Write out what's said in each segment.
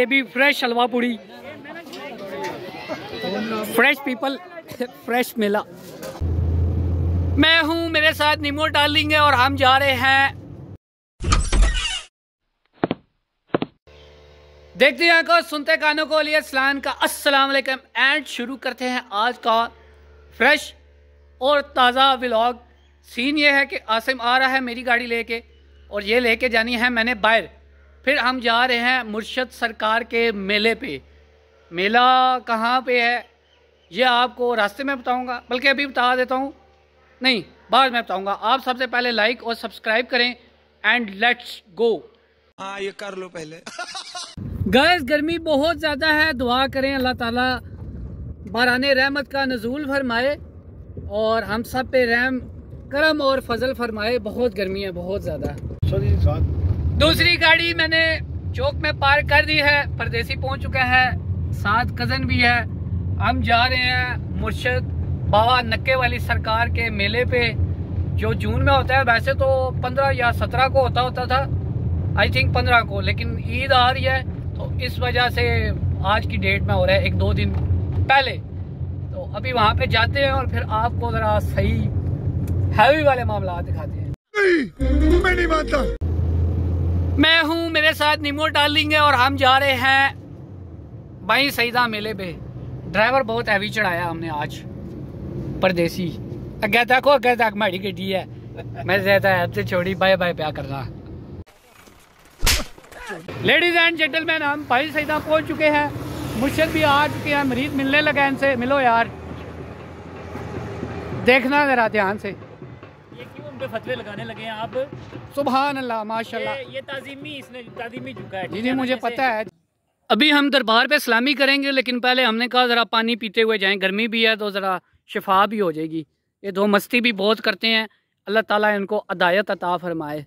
Jalebi fresh halwa puri fresh people fresh mela मैं हूँ, मेरे साथ निमो डार्लिंग है और हम जा रहे हैं। देखते हैं को सुनते कानों को लिए सलान का। अस्सलाम वालेकुम। एंड शुरू करते हैं आज का फ्रेश और ताज़ा व्लॉग सीन ये है कि आसिम आ रहा है मेरी गाड़ी लेके और ये लेके जानी है मैंने बाहर। फिर हम जा रहे हैं मुर्शद सरकार के मेले पे। मेला कहाँ पे है? ये आपको रास्ते में बताऊँगा बल्कि अभी बता देता हूँ। नहीं बाद में बताऊँगा। आप सबसे पहले लाइक और सब्सक्राइब करें एंड लेट्स गो हाँ ये कर लो पहले। गैस गर्मी बहुत ज़्यादा है। दुआ करें अल्लाह ताला बारान रहमत का नजूल फरमाए और हम सब पे रहम करम और फजल फरमाए। बहुत गर्मी है बहुत ज़्यादा। दूसरी गाड़ी मैंने चौक में पार्क कर दी है परदेसी पहुँच चुका है साथ कज़न भी है। हम जा रहे हैं मुर्शद बाबा नक्के वाली सरकार के मेले पे जो जून में होता है। वैसे तो पंद्रह या सत्रह को होता होता था आई थिंक पंद्रह को लेकिन ईद आ रही है तो इस वजह से आज की डेट में हो रहा है एक दो दिन पहले। तो अभी वहाँ पे जाते हैं और फिर आपको ज़रा सही हैवी वाले मामला दिखाते हैं। नहीं, मैं नहीं मानता। मैं हूँ, मेरे साथ निमो डार्लिंग है और हम जा रहे हैं भाई सईदा मेले पे। ड्राइवर बहुत हैवी चढ़ाया हमने आज। परदेसी। अगे तक हो अगे तक माड़ी गड्डी है। मैं ज़्यादा ऐप से छोड़ी, बाय बाय प्या करना। लेडीज़ एंड जेंटलमैन हम भाई सईदा पहुँच चुके हैं। मुर्शद भी आ चुके हैं, मरीज़ मिलने लगा इनसे। मिलो यार। देखना जरा ध्यान से। पे फतवे लगाने लगे हैं आप। सुबह अल्लाह माशाल्लाह। ये, ये ताजीमी इसने ताजीमी झुका है जी जी मुझे पता है। अभी हम दरबार पे सलामी करेंगे लेकिन पहले हमने कहा ज़रा पानी पीते हुए जाएँ। गर्मी भी है तो ज़रा शिफा भी हो जाएगी। ये दो मस्ती भी बहुत करते हैं। अल्लाह ताला इनको अदायत अता फरमाए।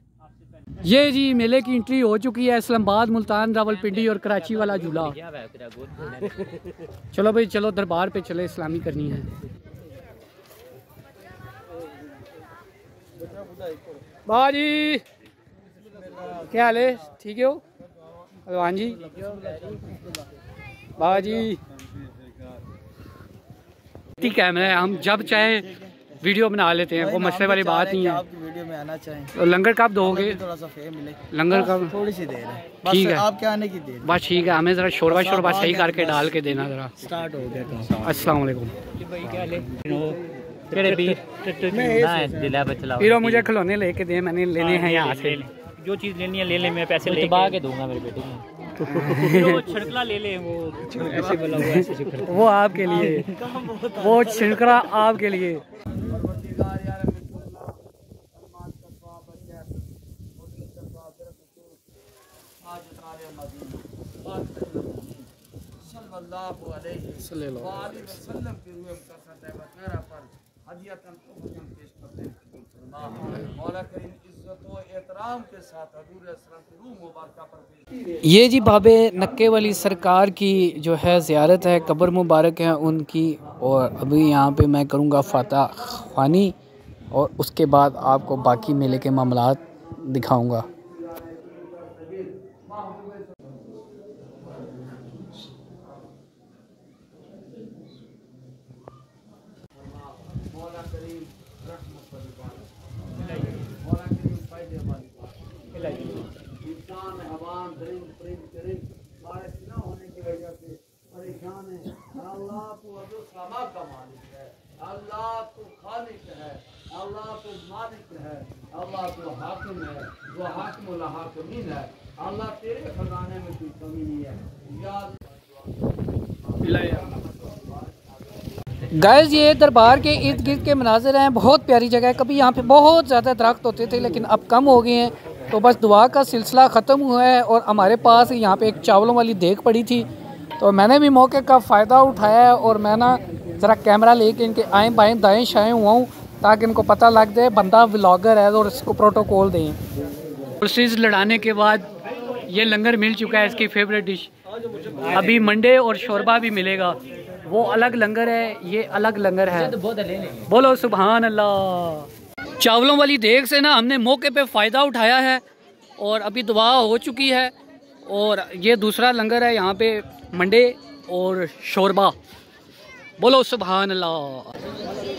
ये जी मेले की एंट्री हो चुकी है इस्लामाबाद मुल्तान रावलपिंडी और कराची वाला झूला। चलो भाई चलो दरबार पे चले इस्लामी करनी है। बाजी। क्या हाल है? ठीक है हो? भगवान जी। बाबा जी कैमरा है हम जब चाहे वीडियो बना लेते हैं वो मसले वाली बात नहीं है। वीडियो में आना चाहें। तो लंगर कब दोगे? थोड़ा सा फेम मिले। लंगर कब? थोड़ी सी देर है। ठीक है। आपके आने की देर बस ठीक है हमें ज़रा शोरबा शोरबा सही करके डाल के देना ज़रा। स्टार्ट हो गया अस्सलाम वालेकुम। फिर मुझे खिलौने लेके दे मैंने लेने हैं यहाँ से। जो चीज़ लेनी है ले ले मैं पैसे ले के दूँगा मेरे बेटे को। वो छिड़कला ले ले वो ऐसे बोला हुआ ऐसे वो आपके लिए। वो छिड़कड़ा आपके लिए। ये जी बाबे नक्के वाली सरकार की जो है ज़ियारत है, कब्र मुबारक है उनकी और अभी यहाँ पे मैं करूँगा फ़ाता खानी और उसके बाद आपको बाकी मेले के मामला दिखाऊँगा इंसान हवान दरिंद परिंद करिंद बारिश न होने की वजह से परेशान है अल्लाह तू अब्दुल समा का मालिक है अल्लाह तू खालिक है अल्लाह तू मालिक है, अल्लाह तू हाकिम है, वो हाकिम हाकिमीन है। अल्लाह तेरे खजाने में कोई कमी नहीं है। गैस ये दरबार के इर्द गिर्द के मनाजिर हैं। बहुत प्यारी जगह है। कभी यहाँ पे बहुत ज़्यादा दरख्त होते थे, लेकिन अब कम हो गए हैं। तो बस दुआ का सिलसिला ख़त्म हुआ है और हमारे पास यहाँ पे एक चावलों वाली देख पड़ी थी। तो मैंने भी मौके का फ़ायदा उठाया है और मैं ना ज़रा कैमरा लेके इनके आए बाएँ, दाएँ, शाएँ हुआ हूँ। ताकि इनको पता लग जाए, बंदा व्लॉगर है और इसको प्रोटोकॉल दें। प्रोसेस लड़ाने के बाद ये लंगर मिल चुका है इसकी फेवरेट डिश अभी मंडे और शोरबा भी मिलेगा। वो अलग लंगर है, ये अलग लंगर है। बोलो सुबहान अल्लाह चावलों वाली देख से ना हमने मौके पे फ़ायदा उठाया है और अभी दुआ हो चुकी है और ये दूसरा लंगर है यहाँ पे मंडे और शोरबा। बोलो सुबहान अल्लाह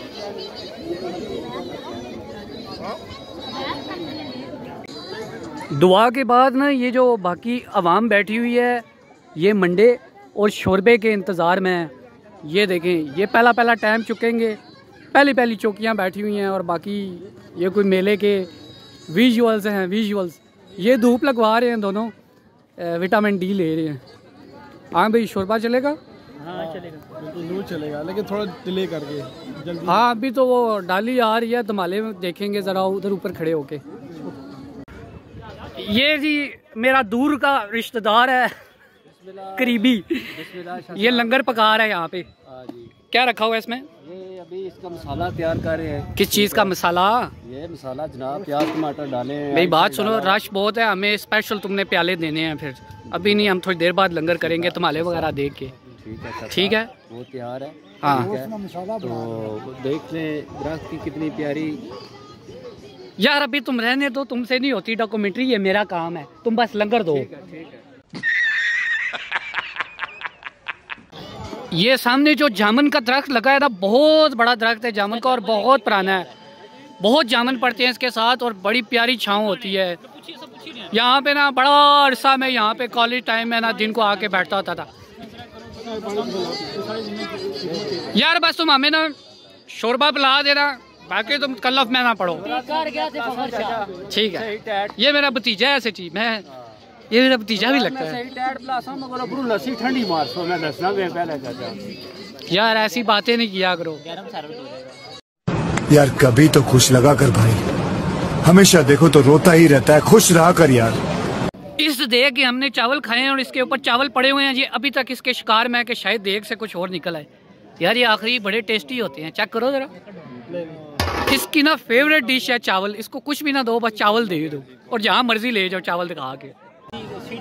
दुआ के बाद ना ये जो बाकी आवाम बैठी हुई है ये मंडे और शोरबे के इंतज़ार में है। ये देखें ये पहला पहला टाइम चुकेंगे। पहली पहली चौकियाँ बैठी हुई हैं और बाकी ये कोई मेले के विजुअल्स हैं विजुअल्स ये धूप लगवा रहे हैं दोनों विटामिन डी ले रहे हैं। हाँ भाई शोरबा चलेगा? हाँ चलेगा। चलेगा लेकिन थोड़ा डिले करके हाँ अभी तो वो डाली आ रही है धमाले में देखेंगे ज़रा उधर ऊपर खड़े होके। ये जी मेरा दूर का रिश्तेदार है करीबी। ये लंगर पका रहा है यहाँ पे। क्या रखा हुआ है इसमें? ये अभी इसका मसाला तैयार कर रहे हैं। किस चीज़ का मसाला? ये मसाला जनाब प्याज टमाटर डाले हैं। मेरी बात सुनो रश बहुत है हमें स्पेशल तुमने प्याले देने हैं फिर। अभी नहीं हम थोड़ी देर बाद लंगर करेंगे धमाले वगैरह देख के। ठीक है अच्छा ठीक है? वो तैयार है। हाँ। तो देख लें दरख्त की कितनी प्यारी यार अभी तुम रहने दो तुमसे नहीं होती डॉक्यूमेंट्री ये मेरा काम है। तुम बस लंगर दो। ये सामने जो जामन का दरख्त लगा है ना बहुत बड़ा दरख्त है जामुन का और बहुत पुराना है। बहुत जामन पड़ते हैं इसके साथ और बड़ी प्यारी छाँव होती है। यहाँ पे ना बड़ा अरसा में यहाँ पे कॉलेज टाइम में ना दिन को आके बैठता होता था। यार बस तुम हमें ना शोरबा पिला देना। बाकी तुम कल्लफ में ना पढ़ो। ठीक है। ये मेरा भतीजा है सची मैं ये मेरा भतीजा भी लगता है। सही टैड प्लासा मगर अबरू लस्सी ठंडी मार सो मैं दसना मैं पहले चाचा यार ऐसी बातें नहीं किया करो। यार कभी तो खुश लगा कर भाई। हमेशा देखो तो रोता ही रहता है खुश रहा कर यार। इस देख के हमने चावल खाए हैं और इसके ऊपर चावल पड़े हुए हैं ये अभी तक इसके शिकार में है कि शायद देख से कुछ और निकल आए। यार ये आखिरी बड़े टेस्टी होते हैं। चेक करो जरा। इसकी ना फेवरेट डिश है चावल। इसको कुछ भी ना दो, बस चावल दे दो। और जहाँ मर्ज़ी ले जाओ चावल दिखा के।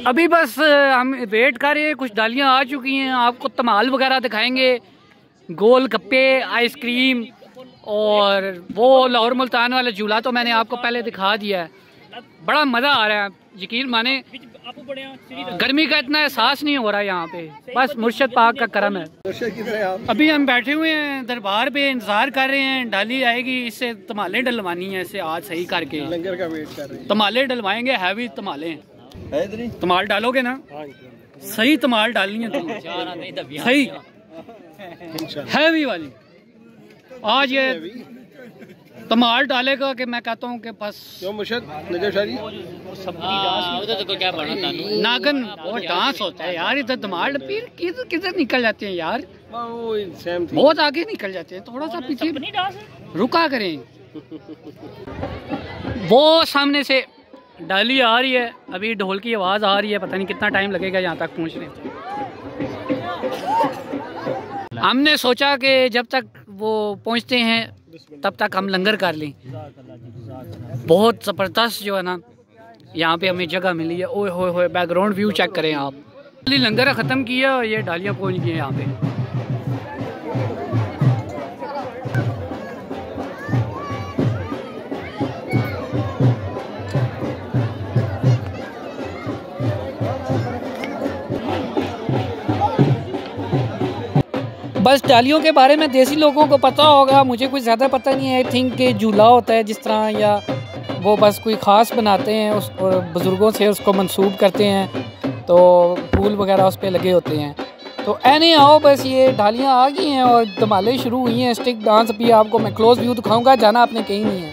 अभी बस हम वेट कर रहे हैं, कुछ डालियाँ आ चुकी हैं। आपको तमाल वगैरह दिखाएँगे। गोल गप्पे आइसक्रीम और वो लाहौर मुल्तान वाला झूला तो मैंने आपको पहले दिखा दिया है। बड़ा मज़ा आ रहा है, यकीन माने गर्मी का इतना एहसास नहीं हो रहा है यहाँ पे। बस मुर्शद पाक का करम है। अभी हम बैठे हुए हैं दरबार पे इंतज़ार कर रहे हैं डाली आएगी इससे तमाले डलवानी है इसे आज सही करके। लंगर का वेट कर रहे तमाले डलवाएँगे हैवी तमाले। हैं तमाल डालोगे ना? सही तमाल डालनी है तुम सही। हैवी वाली। आज ये तमाल डालेगा कि मैं कहता हूँ कि बस। क्यों मुर्शद? नज़र शादी नागन वो डांस होता है यार इधर धमाल फिर किधर किधर निकल जाते हैं यार? वो सेम थी। बहुत आगे निकल जाते हैं थोड़ा सा पीछे। रुका करें। वो सामने से डाली आ रही है अभी ढोल की आवाज़ आ रही है पता नहीं कितना टाइम लगेगा यहाँ तक पहुँचने। हमने सोचा कि जब तक वो पहुँचते हैं तब तक हम लंगर कर लें। बहुत ज़बरदस्त जो है ना, यहाँ पे हमें जगह मिली है। ओए होए होए बैकग्राउंड व्यू चेक करें आप। लंगर ख़त्म किया ये डालियाँ पहुँच गई हैं यहाँ पे। बस डालियों के बारे में देसी लोगों को पता होगा, मुझे कुछ ज़्यादा पता नहीं है। आई थिंक कि झूला होता है जिस तरह, या वो बस कोई ख़ास बनाते हैं, उस बुज़ुर्गों से उसको मंसूब करते हैं तो फूल वगैरह उस पर लगे होते हैं। तो एने आओ बस ये डालियाँ आ गई हैं और धमाले शुरू हुई हैं। स्टिक डांस भी आपको मैं क्लोज व्यू दिखाऊँगा, जाना आपने कहीं नहीं है।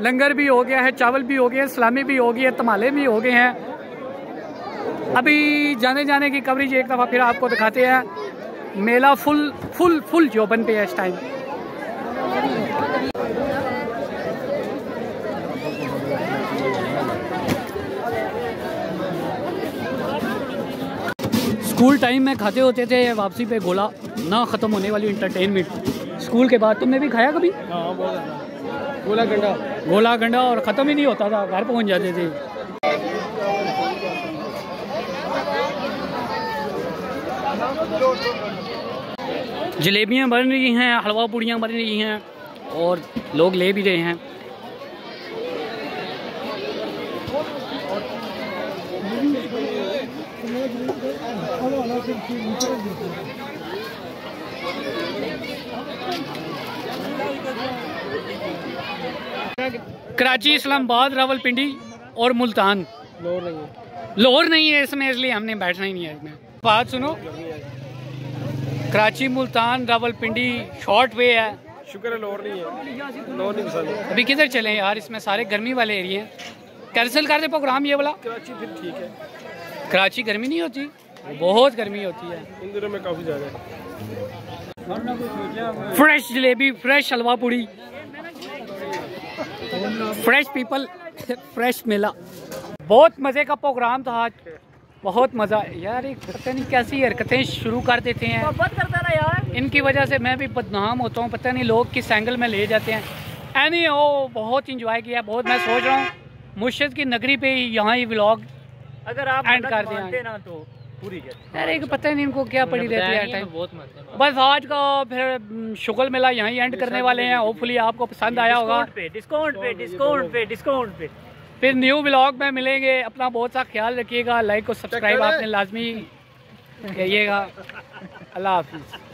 लंगर भी हो गया है, चावल भी हो है, सलामी भी हो गई है, तमाले भी हो गए हैं। अभी जाने जाने की कवरेज एक दफ़ा फिर आपको दिखाते हैं। मेला फुल फुल फुल जोबन पे है इस टाइम स्कूल टाइम में खाते होते थे, वापसी पे गोला ना ख़त्म होने वाली इंटरटेनमेंट स्कूल के बाद तुमने भी खाया कभी? हाँ गोला गंडा गोला गंडा और ख़त्म ही नहीं होता था, घर पहुँच जाते थे। जलेबियाँ बन रही हैं, हलवा पूड़ियाँ बन रही हैं, और लोग ले भी रहे हैं। कराची इस्लामाबाद रावलपिंडी और मुल्तान। लोर नहीं है। लाहौर नहीं है इसमें इसलिए हमने बैठना ही नहीं है इसमें। बात सुनो। कराची मुल्तान रावलपिंडी शॉर्ट वे है। शुक्र है लोर नहीं है। लोर नहीं पसंद। अभी किधर चले यार? इसमें सारे गर्मी वाले एरिए हैं। कैंसिल कर दे प्रोग्राम ये वाला। कराची फिर ठीक है। कराची गर्मी नहीं होती? बहुत गर्मी होती है। इन दिनों में काफ़ी ज़्यादा। है fresh jalebi fresh halwa puri. Fresh people fresh mela बहुत मज़े का प्रोग्राम था आज। बहुत मज़ा। यार एक पता नहीं कैसी हरकतें शुरू कर देते हैं। करता ना यार। इनकी वजह से मैं भी बदनाम होता हूँ। पता नहीं लोग किस एंगल में ले जाते हैं। एनी ओ बहुत इंजॉय किया। बहुत मैं सोच रहा हूँ मुर्शद की नगरी पे ही यहाँ ही व्लॉग अगर आप एंड कर दिया। ना तो। पूरी एक पता नहीं इनको क्या पड़ी रहती है टाइम बहुत मस्त है। बस आज का फिर शुगल मेला यहाँ एंड करने वाले हैं। होपफुली आपको पसंद आया होगा। डिस्काउंट पे डिस्काउंट पे डिस्काउंट पे फिर न्यू ब्लॉग में मिलेंगे। अपना बहुत सा ख्याल रखिएगा। लाइक और सब्सक्राइब आपने लाजमी कहिएगा। अल्लाह हाफिज़।